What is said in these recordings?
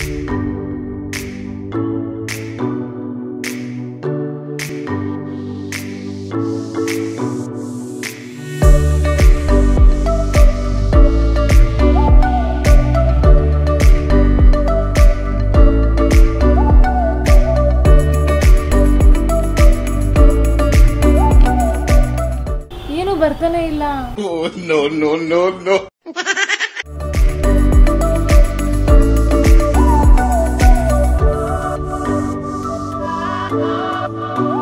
ಏನು Oh.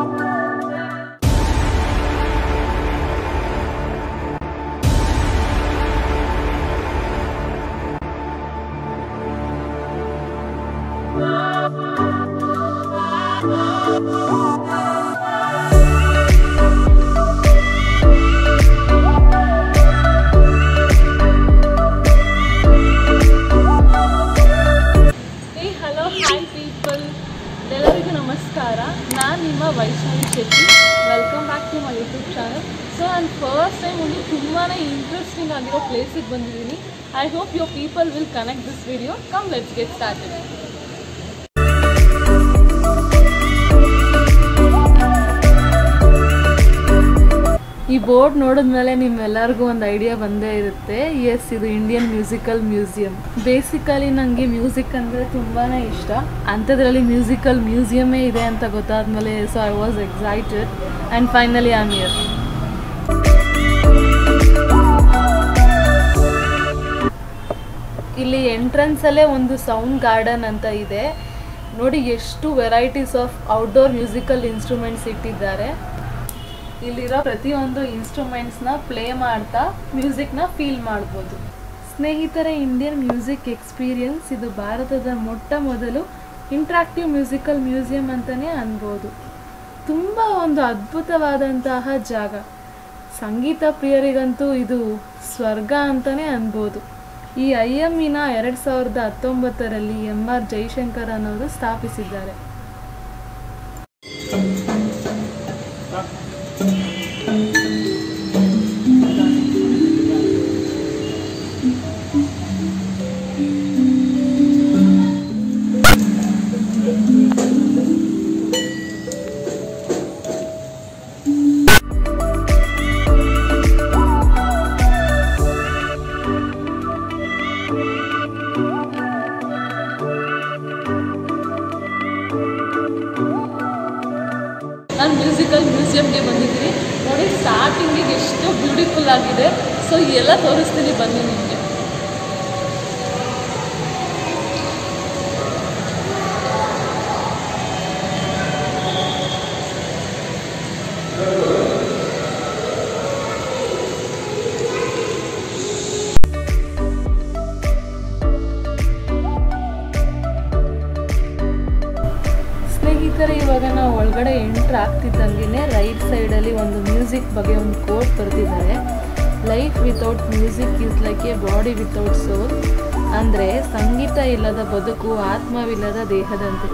First time ಒಂದು ತುಂಬಾ ಇಂಟ್ರೆಸ್ಟಿಂಗ್ ಆಗಿರೋ ಪ್ಲೇಸಿಗೆ ಬಂದಿದ್ದೀನಿ. I hope your people will connect this video come let's get started ಈ ಬೋರ್ಡ್ ನೋಡಿದ್ಮೇಲೆ ನಿಮ್ಮೆಲ್ಲರಿಗೂ ಒಂದು ಐಡಿಯಾ ಬಂದೇ ಇರುತ್ತೆ. ಎಸ್ ಇದು ಇಂಡಿಯನ್ ಮ್ಯೂಸಿಕಲ್ ಮ್ಯೂಸಿಯಂ ಬೇಸಿಕಲಿ ನನಗೆ ಮ್ಯೂಸಿಕ್ ಅಂದರೆ ತುಂಬಾ ಇಷ್ಟ. ಅಂಥದ್ರಲ್ಲಿ ಮ್ಯೂಸಿಕಲ್ ಮ್ಯೂಸಿಯಮೇ ಇದೆ ಅಂತ ಗೊತ್ತಾದ್ಮೇಲೆ so I was excited and finally I'm here ಇಲ್ಲಿ ಎಂಟ್ರೆನ್ಸಲ್ಲೇ ಒಂದು ಸೌಂಡ್ ಗಾರ್ಡನ್ ಅಂತ ಇದೆ. ನೋಡಿ ಎಷ್ಟು varieties of outdoor musical instruments ಇಟ್ಟಿದ್ದಾರೆ. ಇಲ್ಲಿರೋ ಪ್ರತಿಯೊಂದು ಇನ್ಸ್ಟ್ರೂಮೆಂಟ್ಸ್ನ ಪ್ಲೇ ಮಾಡ್ತಾ ಮ್ಯೂಸಿಕ್ನ ಫೀಲ್ ಮಾಡ್ಬೋದು. ಸ್ನೇಹಿತರೆ ಇಂಡಿಯನ್ ಮ್ಯೂಸಿಕ್ ಎಕ್ಸ್ಪೀರಿಯನ್ಸ್ ಇದು ಭಾರತದ ಮೊಟ್ಟ ಮೊದಲು ಇಂಟ್ರಾಕ್ಟಿವ್ ಮ್ಯೂಸಿಕಲ್ ಮ್ಯೂಸಿಯಂ ಅಂತಲೇ ಅನ್ಬೋದು. ತುಂಬ ಒಂದು ಅದ್ಭುತವಾದಂತಹ ಜಾಗ. ಸಂಗೀತ ಪ್ರಿಯರಿಗಂತೂ ಇದು ಸ್ವರ್ಗ ಅಂತಲೇ ಅನ್ಬೋದು. ಈ ಐ ಎಮ್ಮಿನ ಎರಡು ಸಾವಿರದ ಹತ್ತೊಂಬತ್ತರಲ್ಲಿ ಎಂ ಆರ್ ಜೈಶಂಕರ್ ಅನ್ನೋರು ಸ್ಥಾಪಿಸಿದ್ದಾರೆ. ಮ್ಯೂಸಿಕಲ್ ಮ್ಯೂಸಿಯಂಗೆ ಬಂದಿದ್ದೀನಿ ನೋಡಿ ಸ್ಟಾರ್ಟಿಂಗಿಗೆ ಎಷ್ಟು ಬ್ಯೂಟಿಫುಲ್ ಆಗಿದೆ. ಸೊ ಎಲ್ಲ ತೋರಿಸ್ತೀನಿ ಬನ್ನಿ ನಿಮಗೆ. ಎಂಟ್ರ್ ಆಗ್ತಿದ್ದಂಗೆ ರೈಟ್ ಸೈಡಲ್ಲಿ ಒಂದು ಮ್ಯೂಸಿಕ್ ಬಗ್ಗೆ ಒಂದು ಕೋಟ್ ಬರೆದಿದ್ದಾರೆ. Life without music is like a body without soul ಅಂದರೆ ಸಂಗೀತ ಇಲ್ಲದ ಬದುಕು, ಆತ್ಮವಿಲ್ಲದ ದೇಹದಂತೆ.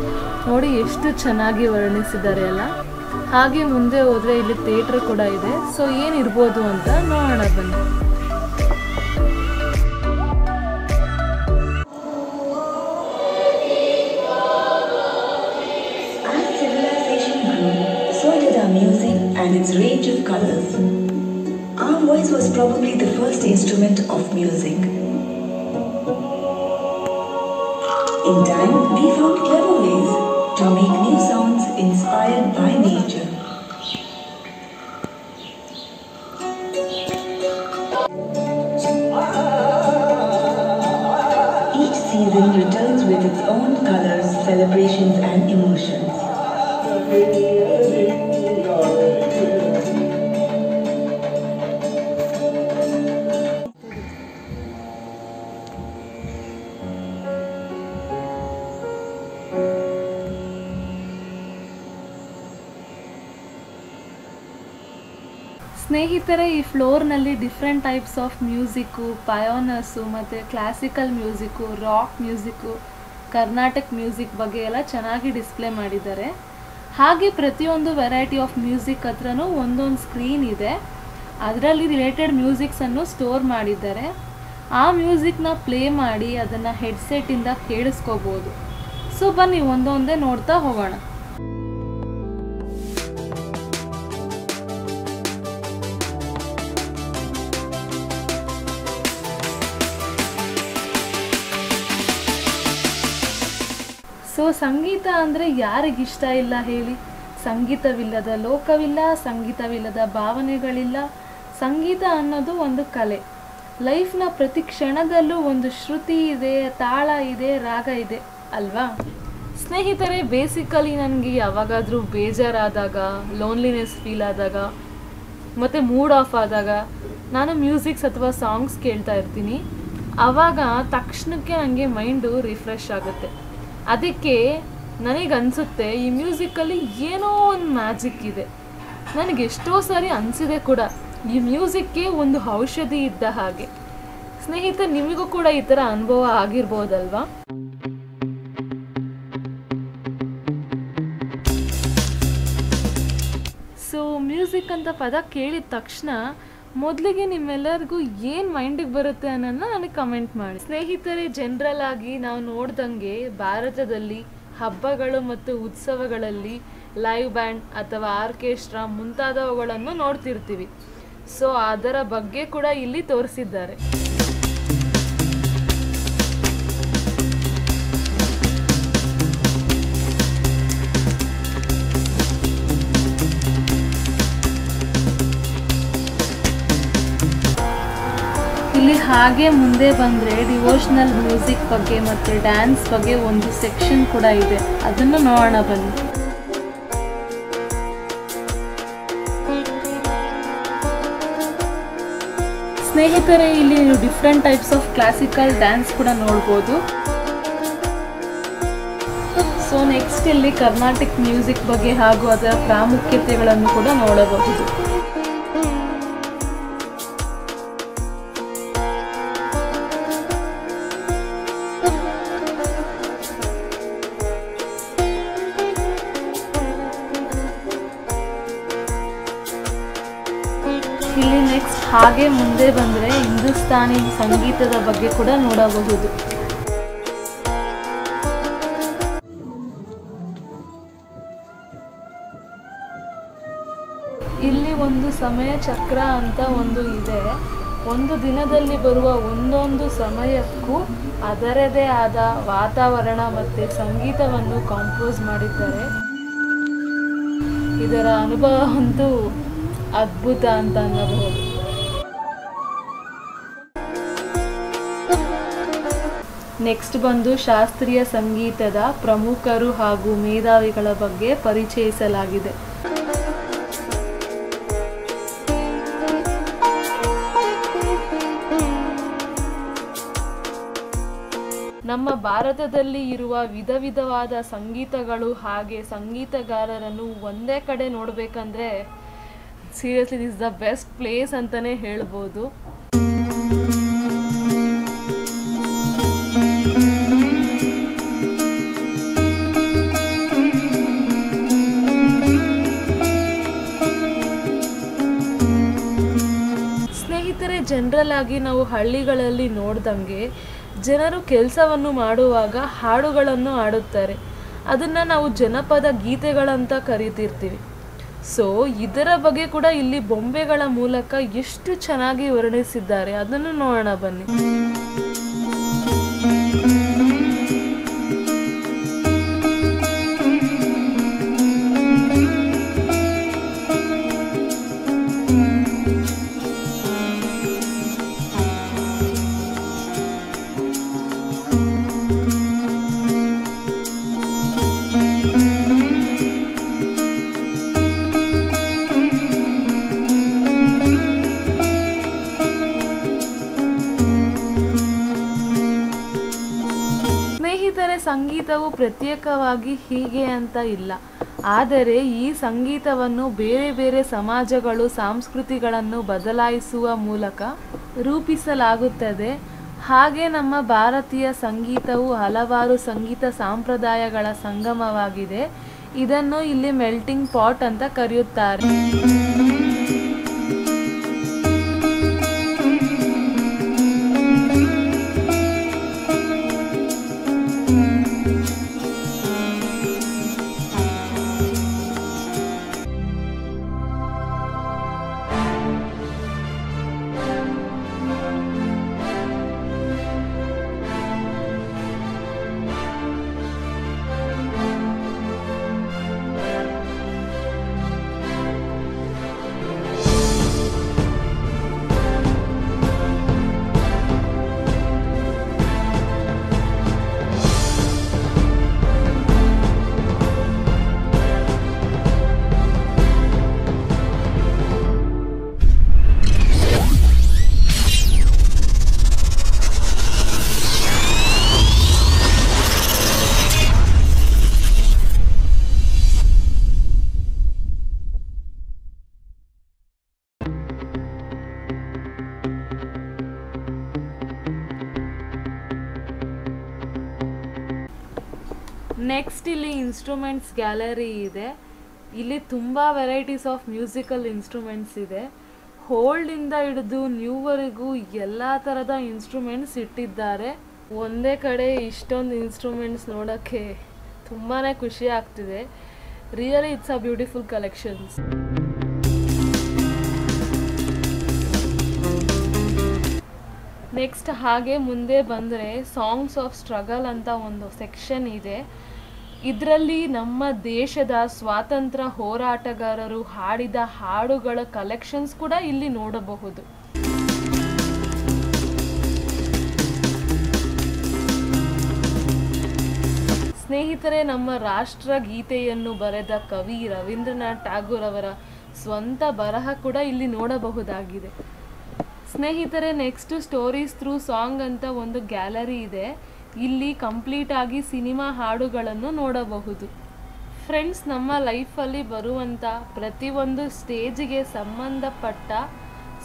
ನೋಡಿ ಎಷ್ಟು ಚೆನ್ನಾಗಿ ವರ್ಣಿಸಿದ್ದಾರೆ ಅಲ್ಲ. ಹಾಗೆ ಮುಂದೆ ಹೋದರೆ ಇಲ್ಲಿ ಥಿಯೇಟ್ರ್ ಕೂಡ ಇದೆ. ಸೊ ಏನಿರ್ಬೋದು ಅಂತ ನೋಡೋಣ ಬನ್ನಿ. Its range of colors. Our voice was probably the first instrument of music. In time, we found clever ways to make new sounds inspired by nature. Each season returns with its own colors, celebrations, and emotions. ಸ್ನೇಹಿತರೆ, ಈ ಫ್ಲೋರ್ನಲ್ಲಿ different types of music pioneers ಮತ್ತು classical music rock music Carnatic music ಬಗ್ಗೆ ಎಲ್ಲ ಚೆನ್ನಾಗಿ display ಮಾಡಿದ್ದಾರೆ. ಹಾಗೆ ಪ್ರತಿಯೊಂದು variety of music ಹತ್ರನೂ ಒಂದೊಂದು ಸ್ಕ್ರೀನ್ ಇದೆ. ಅದರಲ್ಲಿ ರಿಲೇಟೆಡ್ ಮ್ಯೂಸಿಕ್ಸನ್ನು ಸ್ಟೋರ್ ಮಾಡಿದ್ದಾರೆ. ಆ ಮ್ಯೂಸಿಕ್ನ ಪ್ಲೇ ಮಾಡಿ, ಅದನ್ನು ಹೆಡ್ಸೆಟ್ಟಿಂದ ಕೇಳಿಸ್ಕೋಬೋದು. ಸೊ ಬನ್ನಿ, ಒಂದೊಂದೇ ನೋಡ್ತಾ ಹೋಗೋಣ. ಸೊ ಸಂಗೀತ ಅಂದರೆ ಯಾರಿಗಿಷ್ಟ ಇಲ್ಲ ಹೇಳಿ? ಸಂಗೀತವಿಲ್ಲದ ಲೋಕವಿಲ್ಲ, ಸಂಗೀತವಿಲ್ಲದ ಭಾವನೆಗಳಿಲ್ಲ. ಸಂಗೀತ ಅನ್ನೋದು ಒಂದು ಕಲೆ. ಲೈಫ್ನ ಪ್ರತಿ ಕ್ಷಣದಲ್ಲೂ ಒಂದು ಶ್ರುತಿ ಇದೆ, ತಾಳ ಇದೆ, ರಾಗ ಇದೆ, ಅಲ್ವಾ? ಸ್ನೇಹಿತರೆ ಬೇಸಿಕಲಿ ನನಗೆ ಯಾವಾಗಾದರೂ ಬೇಜಾರಾದಾಗ ಲೋನ್ಲಿನೆಸ್ ಫೀಲ್ ಆದಾಗ, ಮತ್ತು ಮೂಡ್ ಆಫ್ ಆದಾಗ ನಾನು ಮ್ಯೂಸಿಕ್ಸ್ ಅಥವಾ ಸಾಂಗ್ಸ್ ಕೇಳ್ತಾ ಇರ್ತೀನಿ. ಆವಾಗ ತಕ್ಷಣಕ್ಕೆ ನನಗೆ ಮೈಂಡು ರಿಫ್ರೆಶ್ ಆಗುತ್ತೆ. ಅದಕ್ಕೆ ನನಗನ್ಸುತ್ತೆ ಈ ಮ್ಯೂಸಿಕಲ್ಲಿ ಏನೋ ಒಂದು ಮ್ಯಾಜಿಕ್ ಇದೆ. ನನಗೆ ಎಷ್ಟೋ ಸಾರಿ ಅನಿಸಿದೆ ಕೂಡ ಈ ಮ್ಯೂಸಿಕ್ಗೆ ಒಂದು ಔಷಧಿ ಇದ್ದ ಹಾಗೆ. ಸ್ನೇಹಿತ ನಿಮಗೂ ಕೂಡ ಈ ಥರ ಅನುಭವ ಆಗಿರ್ಬೋದಲ್ವಾ? ಸೊ ಮ್ಯೂಸಿಕ್ ಅಂತ ಪದ ಕೇಳಿದ ತಕ್ಷಣ ಮೊದಲಿಗೆ ನಿಮ್ಮೆಲ್ಲರಿಗೂ ಏನು ಮೈಂಡಿಗೆ ಬರುತ್ತೆ ಅನ್ನೋದನ್ನ ನನಗೆ ಕಮೆಂಟ್ ಮಾಡಿ. ಸ್ನೇಹಿತರೆ ಜನರಲ್ ಆಗಿ ನಾವು ನೋಡ್ದಂಗೆ ಭಾರತದಲ್ಲಿ ಹಬ್ಬಗಳು ಮತ್ತು ಉತ್ಸವಗಳಲ್ಲಿ ಲೈವ್ ಬ್ಯಾಂಡ್ ಅಥವಾ ಆರ್ಕೆಸ್ಟ್ರಾ ಮುಂತಾದವುಗಳನ್ನು ನೋಡ್ತಿರ್ತೀವಿ. ಸೊ ಅದರ ಬಗ್ಗೆ ಕೂಡ ಇಲ್ಲಿ ತೋರಿಸಿದ್ದಾರೆ. ಇಲ್ಲಿ ಹಾಗೆ ಮುಂದೆ ಬಂದರೆ ಡಿವೋಷನಲ್ ಮ್ಯೂಸಿಕ್ ಬಗ್ಗೆ ಮತ್ತು ಡ್ಯಾನ್ಸ್ ಬಗ್ಗೆ ಒಂದು ಸೆಕ್ಷನ್ ಕೂಡ ಇದೆ. ಅದನ್ನು ನೋಡೋಣ ಬನ್ನಿ. ಸ್ನೇಹಿತರೆ, ಇಲ್ಲಿ ನೀವು different types of classical dance ಕೂಡ ನೋಡ್ಬೋದು. ಸೊ ನೆಕ್ಸ್ಟ್ ಇಲ್ಲಿ ಕರ್ನಾಟಿಕ್ ಮ್ಯೂಸಿಕ್ ಬಗ್ಗೆ ಹಾಗೂ ಅದರ ಪ್ರಾಮುಖ್ಯತೆಗಳನ್ನು ಕೂಡ ನೋಡಬಹುದು. ಹಾಗೆ ಮುಂದೆ ಬಂದರೆ ಹಿಂದೂಸ್ತಾನಿ ಸಂಗೀತದ ಬಗ್ಗೆ ಕೂಡ ನೋಡಬಹುದು. ಇಲ್ಲಿ ಒಂದು ಸಮಯ ಚಕ್ರ ಅಂತ ಒಂದು ಇದೆ. ಒಂದು ದಿನದಲ್ಲಿ ಬರುವ ಒಂದೊಂದು ಸಮಯಕ್ಕೂ ಅದರದೇ ಆದ ವಾತಾವರಣ ಮತ್ತು ಸಂಗೀತವನ್ನು ಕಾಂಪೋಸ್ ಮಾಡಿದ್ದಾರೆ. ಇದರ ಅನುಭವ ಅಂತೂ ಅದ್ಭುತ ಅಂತ ಅನ್ನಬಹುದು. ನೆಕ್ಸ್ಟ್ ಬಂದು ಶಾಸ್ತ್ರೀಯ ಸಂಗೀತದ ಪ್ರಮುಖರು ಹಾಗೂ ಮೇಧಾವಿಗಳ ಬಗ್ಗೆ ಪರಿಚಯಿಸಲಾಗಿದೆ. ನಮ್ಮ ಭಾರತದಲ್ಲಿ ಇರುವ ವಿಧ ವಿಧವಾದ ಸಂಗೀತಗಳು ಹಾಗೆ ಸಂಗೀತಗಾರರನ್ನು ಒಂದೇ ಕಡೆ ನೋಡಬೇಕಂದ್ರೆ seriously this the best place ಅಂತಲೇ ಹೇಳ್ಬೋದು. ಜನರಲ್ ಆಗಿ ನಾವು ಹಳ್ಳಿಗಳಲ್ಲಿ ನೋಡ್ದಂಗೆ ಜನರು ಕೆಲಸವನ್ನು ಮಾಡುವಾಗ ಹಾಡುಗಳನ್ನು ಹಾಡುತ್ತಾರೆ. ಅದನ್ನು ನಾವು ಜನಪದ ಗೀತೆಗಳಂತ ಕರಿತಿರ್ತೀವಿ. ಸೊ ಇದರ ಬಗ್ಗೆ ಕೂಡ ಇಲ್ಲಿ ಬೊಂಬೆಗಳ ಮೂಲಕ ಎಷ್ಟು ಚೆನ್ನಾಗಿ ವರ್ಣಿಸಿದ್ದಾರೆ. ಅದನ್ನು ನೋಡೋಣ ಬನ್ನಿ. ಸಂಗೀತವು ಪ್ರತ್ಯೇಕವಾಗಿ ಹೀಗೆ ಅಂತ ಇಲ್ಲ. ಆದರೆ ಈ ಸಂಗೀತವನ್ನು ಬೇರೆ ಬೇರೆ ಸಮಾಜಗಳು ಸಂಸ್ಕೃತಿಗಳನ್ನು ಬದಲಾಯಿಸುವ ಮೂಲಕ ರೂಪಿಸಲಾಗುತ್ತದೆ. ಹಾಗೆ ನಮ್ಮ ಭಾರತೀಯ ಸಂಗೀತವು ಹಲವಾರು ಸಂಗೀತ ಸಂಪ್ರದಾಯಗಳ ಸಂಗಮವಾಗಿದೆ. ಇದನ್ನು ಇಲ್ಲಿ ಮೆಲ್ಟಿಂಗ್ ಪಾಟ್ ಅಂತ ಕರೆಯುತ್ತಾರೆ. ಇನ್ಸ್ಟ್ರೂಮೆಂಟ್ಸ್ ಗ್ಯಾಲರಿ ಇದೆ. ಇಲ್ಲಿ ತುಂಬ ವೆರೈಟೀಸ್ ಆಫ್ ಮ್ಯೂಸಿಕಲ್ ಇನ್ಸ್ಟ್ರೂಮೆಂಟ್ಸ್ ಇದೆ. ಹೋಲ್ಡಿಂದ ಹಿಡಿದು ನ್ಯೂವರೆಗೂ ಎಲ್ಲ ಥರದ ಇನ್ಸ್ಟ್ರೂಮೆಂಟ್ಸ್ ಇಟ್ಟಿದ್ದಾರೆ. ಒಂದೇ ಕಡೆ ಇಷ್ಟೊಂದು ಇನ್ಸ್ಟ್ರೂಮೆಂಟ್ಸ್ ನೋಡೋಕ್ಕೆ ತುಂಬಾ ಖುಷಿ ಆಗ್ತಿದೆ. Really it's a beautiful collections next ಹಾಗೆ ಮುಂದೆ ಬಂದರೆ ಸಾಂಗ್ಸ್ ಆಫ್ ಸ್ಟ್ರಗಲ್ ಅಂತ ಒಂದು ಸೆಕ್ಷನ್ ಇದೆ. ಇದರಲ್ಲಿ ನಮ್ಮ ದೇಶದ ಸ್ವಾತಂತ್ರ್ಯ ಹೋರಾಟಗಾರರು ಹಾಡಿದ ಹಾಡುಗಳ ಕಲೆಕ್ಷನ್ಸ್ ಕೂಡ ಇಲ್ಲಿ ನೋಡಬಹುದು. ಸ್ನೇಹಿತರೆ, ನಮ್ಮ ರಾಷ್ಟ್ರಗೀತೆಯನ್ನು ಬರೆದ ಕವಿ ರವೀಂದ್ರನಾಥ್ ಟ್ಯಾಗೂರ್ ಅವರ ಸ್ವಂತ ಬರಹ ಕೂಡ ಇಲ್ಲಿ ನೋಡಬಹುದಾಗಿದೆ. ಸ್ನೇಹಿತರೆ ನೆಕ್ಸ್ಟ್ ಸ್ಟೋರೀಸ್ ಥ್ರೂ ಸಾಂಗ್ ಅಂತ ಒಂದು ಗ್ಯಾಲರಿ ಇದೆ. ಇಲ್ಲಿ ಕಂಪ್ಲೀಟ್ ಆಗಿ ಸಿನಿಮಾ ಹಾಡುಗಳನ್ನು ನೋಡಬಹುದು. ಫ್ರೆಂಡ್ಸ್, ನಮ್ಮ ಲೈಫಲ್ಲಿ ಬರುವಂಥ ಪ್ರತಿಯೊಂದು ಸ್ಟೇಜಿಗೆ ಸಂಬಂಧಪಟ್ಟ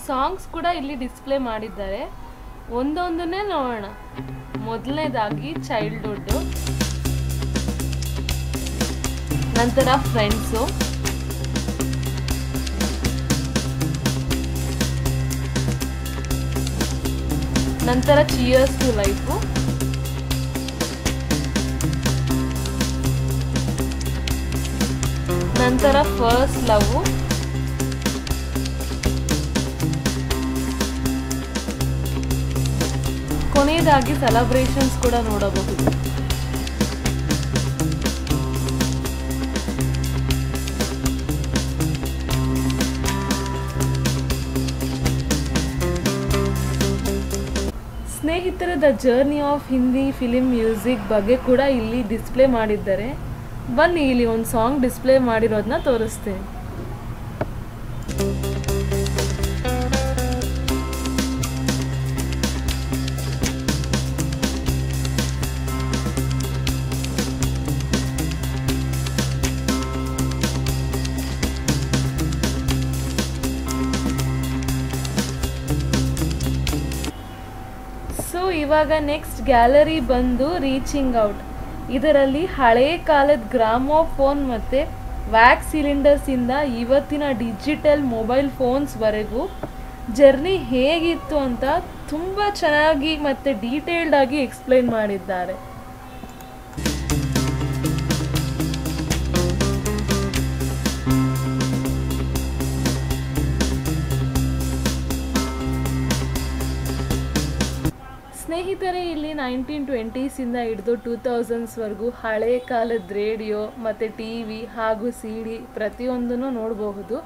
ಸಾಂಗ್ಸ್ ಕೂಡ ಇಲ್ಲಿ ಡಿಸ್ಪ್ಲೇ ಮಾಡಿದ್ದಾರೆ. ಒಂದೊಂದನ್ನೇ ನೋಡೋಣ. ಮೊದಲನೇದಾಗಿ ಚೈಲ್ಡ್ಹುಡ್ಡು ನಂತರ ಫ್ರೆಂಡ್ಸು. ನಂತರ ಚಿಯರ್ಸ್ ಟು ಲೈಫು. ನಂತರ ಫಸ್ಟ್ ಲವ್ ಕೊನೆಯದಾಗಿ ಸೆಲೆಬ್ರೇಷನ್ಸ್ ಕೂಡ ನೋಡಬಹುದು. ಸ್ನೇಹಿತರ the journey of Hindi film music ಬಗ್ಗೆ ಕೂಡ ಇಲ್ಲಿ ಡಿಸ್ಪ್ಲೇ ಮಾಡಿದ್ದಾರೆ. ಬನ್ನಿ ಇಲ್ಲಿ ಒಂದು ಸಾಂಗ್ ಡಿಸ್ಪ್ಲೇ ಮಾಡಿರೋದನ್ನ ತೋರಿಸ್ತೇನೆ. ಸೊ ಇವಾಗ ನೆಕ್ಸ್ಟ್ ಗ್ಯಾಲರಿ ಬಂದು ರೀಚಿಂಗ್ ಔಟ್ ಇದರಲ್ಲಿ ಹಳೆಯ ಕಾಲದ ಗ್ರಾಮೋಫೋನ್ ಮತ್ತು ವ್ಯಾಕ್ಸ್ ಸಿಲಿಂಡರ್ಸಿಂದ ಇವತ್ತಿನ ಡಿಜಿಟಲ್ ಮೊಬೈಲ್ ಫೋನ್ಸ್ವರೆಗೂ ಜರ್ನಿ ಹೇಗಿತ್ತು ಅಂತ ತುಂಬ ಚೆನ್ನಾಗಿ ಮತ್ತು ಡೀಟೇಲ್ಡ್ ಆಗಿ ಎಕ್ಸ್ಪ್ಲೈನ್ ಮಾಡಿದ್ದಾರೆ. ಸ್ನೇಹಿತರೆ, ಇಲ್ಲಿ ನೈನ್ಟೀನ್ ಟ್ವೆಂಟೀಸಿಂದ ಹಿಡಿದು ಟೂ ತೌಸಂಡ್ಸ್ವರೆಗೂ ಹಳೆ ಕಾಲದ ರೇಡಿಯೋ ಮತ್ತು ಟಿ ವಿ ಹಾಗೂ ಸಿ ಡಿ ಪ್ರತಿಯೊಂದನ್ನು ನೋಡಬಹುದು.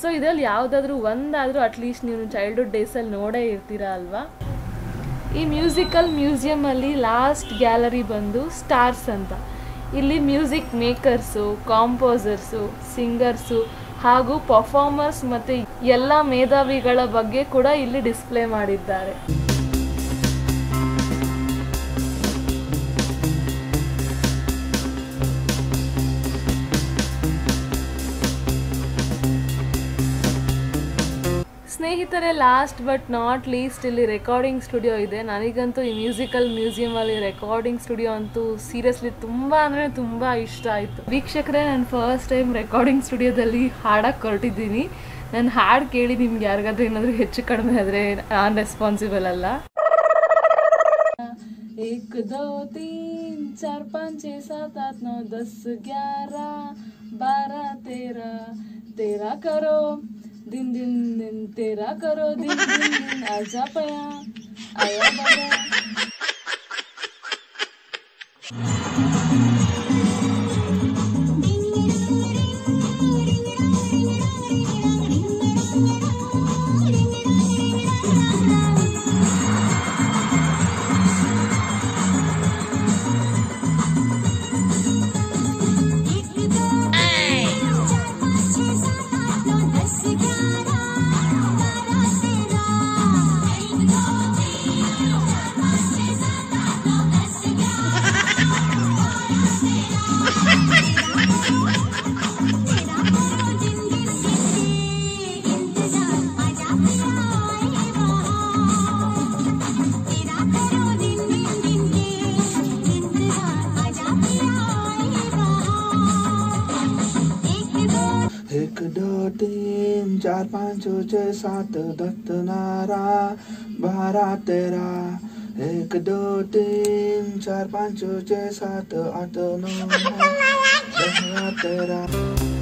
ಸೊ ಇದರಲ್ಲಿ ಯಾವುದಾದ್ರೂ ಒಂದಾದರೂ ಅಟ್ಲೀಸ್ಟ್ ನೀವು ಚೈಲ್ಡ್ಹುಡ್ ಡೇಸಲ್ಲಿ ನೋಡೇ ಇರ್ತೀರಾ ಅಲ್ವಾ? ಈ ಮ್ಯೂಸಿಕಲ್ ಮ್ಯೂಸಿಯಮಲ್ಲಿ ಲಾಸ್ಟ್ ಗ್ಯಾಲರಿ ಬಂದು ಸ್ಟಾರ್ಸ್ ಅಂತ. ಇಲ್ಲಿ ಮ್ಯೂಸಿಕ್ ಮೇಕರ್ಸು ಕಾಂಪೋಸರ್ಸು ಸಿಂಗರ್ಸು ಹಾಗೂ ಪರ್ಫಾರ್ಮರ್ಸ್ ಮತ್ತು ಎಲ್ಲ ಮೇಧಾವಿಗಳ ಬಗ್ಗೆ ಕೂಡ ಇಲ್ಲಿ ಡಿಸ್ಪ್ಲೇ ಮಾಡಿದ್ದಾರೆ. ಸ್ನೇಹಿತರೆ ಲಾಸ್ಟ್ ಬಟ್ ನಾಟ್ ಲೀಸ್ಟ್ ಇಲ್ಲಿ ರೆಕಾರ್ಡಿಂಗ್ ಸ್ಟುಡಿಯೋ ಇದೆ ನನಗಂತೂ ಈ ಮ್ಯೂಸಿಕಲ್ ಮ್ಯೂಸಿಯಮಲ್ಲಿ ರೆಕಾರ್ಡಿಂಗ್ ಸ್ಟುಡಿಯೋ ಅಂತೂ ಸೀರಿಯಸ್ಲಿ ತುಂಬ ಅಂದರೆ ತುಂಬ ಇಷ್ಟ ಆಯಿತು ವೀಕ್ಷಕರೇ ನಾನು ಫಸ್ಟ್ ಟೈಮ್ ರೆಕಾರ್ಡಿಂಗ್ ಸ್ಟುಡಿಯೋದಲ್ಲಿ ಹಾಡಕ್ಕೆ ಹೊರಟಿದ್ದೀನಿ ನನ್ನ ಹಾಡು ಕೇಳಿ ನಿಮ್ಗೆ ಯಾರಿಗಾದ್ರೂ ಏನಾದರೂ ಹೆಚ್ಚು ಕಡಿಮೆ ಆದರೆ ನಾನು ರೆಸ್ಪಾನ್ಸಿಬಲ್ ಅಲ್ಲ एक दो तीन चार पाँच छः सात आठ नौ दस ग्यारह बारह तेरह तेरह करो दिन दिन दिन तेरा करो दिन दिन दिन आजा पया आया बजा तुझे साथ दत्तनारा बारा तेरा एक दो तीन चार पाँच छः सात आठ नौ तेरा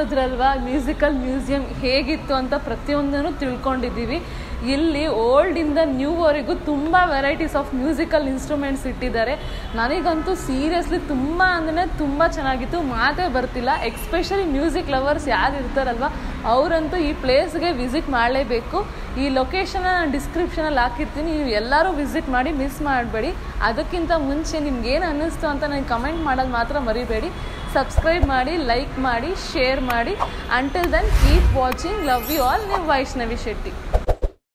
ನೋಡಿದ್ರಲ್ವಾ ಮ್ಯೂಸಿಕಲ್ ಮ್ಯೂಸಿಯಂ ಹೇಗಿತ್ತು ಅಂತ ಪ್ರತಿಯೊಂದನ್ನು ತಿಳ್ಕೊಂಡಿದ್ದೀವಿ. ಇಲ್ಲಿ ಓಲ್ಡಿಂದ ನ್ಯೂವರೆಗೂ ತುಂಬ ವೆರೈಟೀಸ್ ಆಫ್ ಮ್ಯೂಸಿಕಲ್ ಇನ್ಸ್ಟ್ರೂಮೆಂಟ್ಸ್ ಇಟ್ಟಿದ್ದಾರೆ. ನನಗಂತೂ ಸೀರಿಯಸ್ಲಿ ತುಂಬ ಅಂದರೆ ತುಂಬ ಚೆನ್ನಾಗಿತ್ತು. ಮಾತೇ ಬರ್ತಿಲ್ಲ. ಎಕ್ಸ್ಪೆಷಲಿ ಮ್ಯೂಸಿಕ್ ಲವರ್ಸ್ ಯಾರು ಇರ್ತಾರಲ್ವ, ಅವರಂತೂ ಈ ಪ್ಲೇಸ್ಗೆ ವಿಸಿಟ್ ಮಾಡಲೇಬೇಕು. ಈ ಲೊಕೇಶನ್ನ ನಾನು ಡಿಸ್ಕ್ರಿಪ್ಷನಲ್ಲಿ ಹಾಕಿರ್ತೀನಿ. ನೀವು ಎಲ್ಲರೂ ವಿಸಿಟ್ ಮಾಡಿ ಮಿಸ್ ಮಾಡಬೇಡಿ. ಅದಕ್ಕಿಂತ ಮುಂಚೆ ನಿಮ್ಗೆ ಏನು ಅನ್ನಿಸ್ತು ಅಂತ ನನಗೆ ಕಮೆಂಟ್ ಮಾಡೋದು ಮಾತ್ರ ಮರಿಬೇಡಿ. ಸಬ್ಸ್ಕ್ರೈಬ್ ಮಾಡಿ ಲೈಕ್ ಮಾಡಿ ಶೇರ್ ಮಾಡಿ until then keep watching love you all ನೀವು Vaishnavi Shetty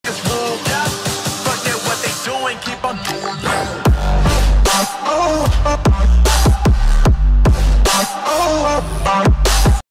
Just moved up. Forget what they doing, keep on doing. oh, oh.